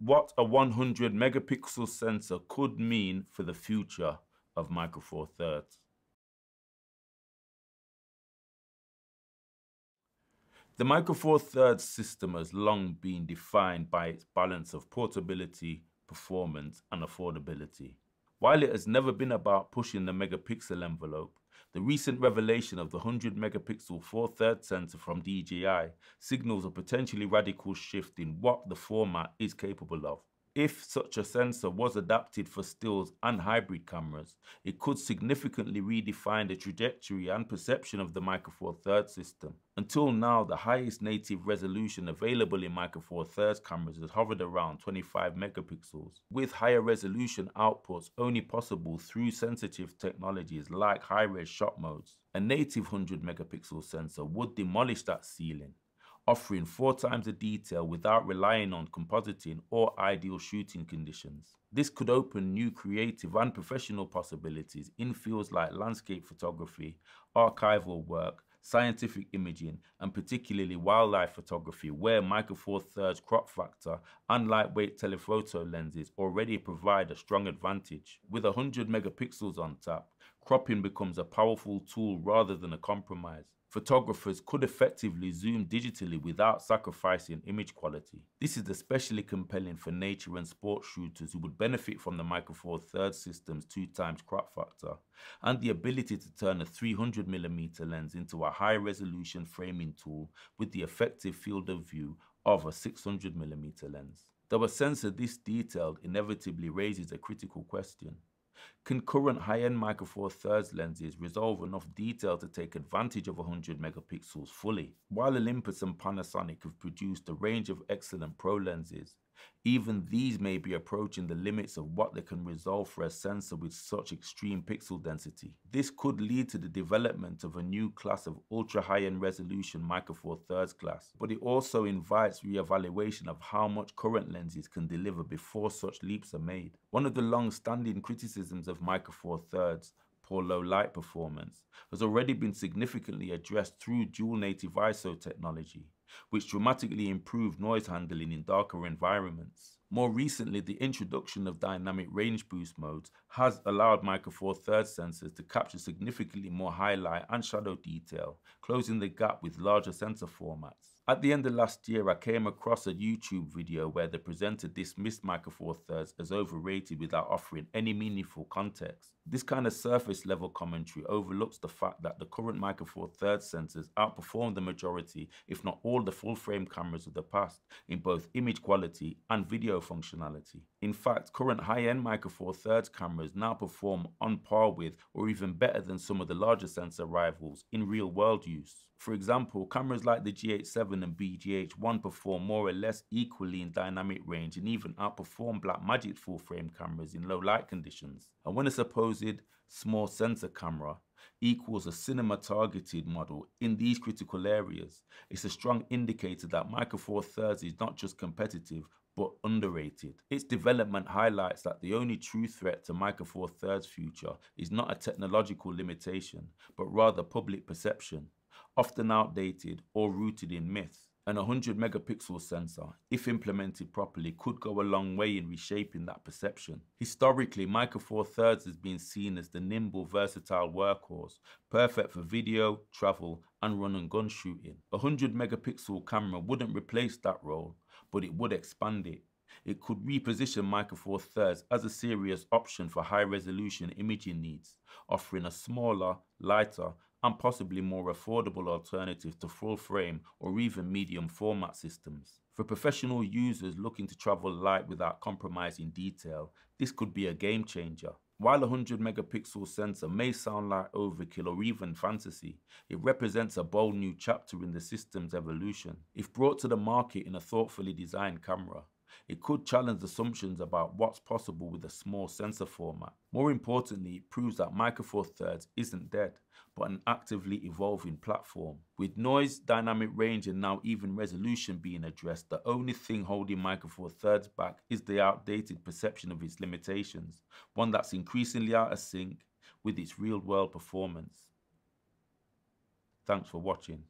what a 100 megapixel sensor could mean for the future of Micro Four Thirds. The Micro Four Thirds system has long been defined by its balance of portability, performance, and affordability. While it has never been about pushing the megapixel envelope, the recent revelation of the 100 megapixel 4 third sensor from DJI signals a potentially radical shift in what the format is capable of. If such a sensor was adapted for stills and hybrid cameras, it could significantly redefine the trajectory and perception of the Micro Four Thirds system. Until now, the highest native resolution available in Micro Four Thirds cameras has hovered around 25 megapixels, with higher resolution outputs only possible through sensitive technologies like high-res shot modes. A native 100 megapixel sensor would demolish that ceiling offering four times the detail without relying on compositing or ideal shooting conditions. This could open new creative and professional possibilities in fields like landscape photography, archival work, scientific imaging, and particularly wildlife photography, where Micro Four Thirds crop factor and lightweight telephoto lenses already provide a strong advantage. With 100 megapixels on tap, cropping becomes a powerful tool rather than a compromise photographers could effectively zoom digitally without sacrificing image quality. This is especially compelling for nature and sports shooters who would benefit from the Micro Four Thirds system's 2 times crop factor and the ability to turn a 300mm lens into a high-resolution framing tool with the effective field of view of a 600mm lens. Though a sensor this detailed inevitably raises a critical question. Can current high-end Micro Four Thirds lenses resolve enough detail to take advantage of 100 megapixels fully? While Olympus and Panasonic have produced a range of excellent pro lenses, even these may be approaching the limits of what they can resolve for a sensor with such extreme pixel density. This could lead to the development of a new class of ultra high-end resolution Micro Four Thirds glass, but it also invites re-evaluation of how much current lenses can deliver before such leaps are made. One of the long-standing criticisms of Micro Four Thirds poor low light performance has already been significantly addressed through dual native ISO technology which dramatically improved noise handling in darker environments. More recently, the introduction of dynamic range boost modes has allowed Micro Four Thirds sensors to capture significantly more highlight and shadow detail, closing the gap with larger sensor formats. At the end of last year, I came across a YouTube video where the presenter dismissed Micro Four Thirds as overrated without offering any meaningful context. This kind of surface level commentary overlooks the fact that the current Micro Four Thirds sensors outperform the majority, if not all the full frame cameras of the past in both image quality and video functionality. In fact, current high-end Micro Four Thirds cameras now perform on par with or even better than some of the larger sensor rivals in real world use. For example, cameras like the GH7 and BGH1 perform more or less equally in dynamic range and even outperform Blackmagic full frame cameras in low light conditions. And when a supposed small sensor camera equals a cinema targeted model in these critical areas, it's a strong indicator that Micro Four Thirds is not just competitive but underrated. Its development highlights that the only true threat to Micro Four Thirds future is not a technological limitation, but rather public perception often outdated or rooted in myth. An 100 megapixel sensor, if implemented properly, could go a long way in reshaping that perception. Historically, Micro Four Thirds has been seen as the nimble, versatile workhorse, perfect for video, travel, and run and gun shooting. A 100 megapixel camera wouldn't replace that role, but it would expand it. It could reposition Micro Four Thirds as a serious option for high resolution imaging needs, offering a smaller, lighter, and possibly more affordable alternative to full frame or even medium format systems. For professional users looking to travel light without compromising detail, this could be a game changer. While a 100 megapixel sensor may sound like overkill or even fantasy, it represents a bold new chapter in the system's evolution. If brought to the market in a thoughtfully designed camera, it could challenge assumptions about what's possible with a small sensor format. More importantly, it proves that Micro Four Thirds isn't dead, but an actively evolving platform. With noise, dynamic range, and now even resolution being addressed, the only thing holding Micro Four Thirds back is the outdated perception of its limitations, one that's increasingly out of sync with its real-world performance. Thanks for watching.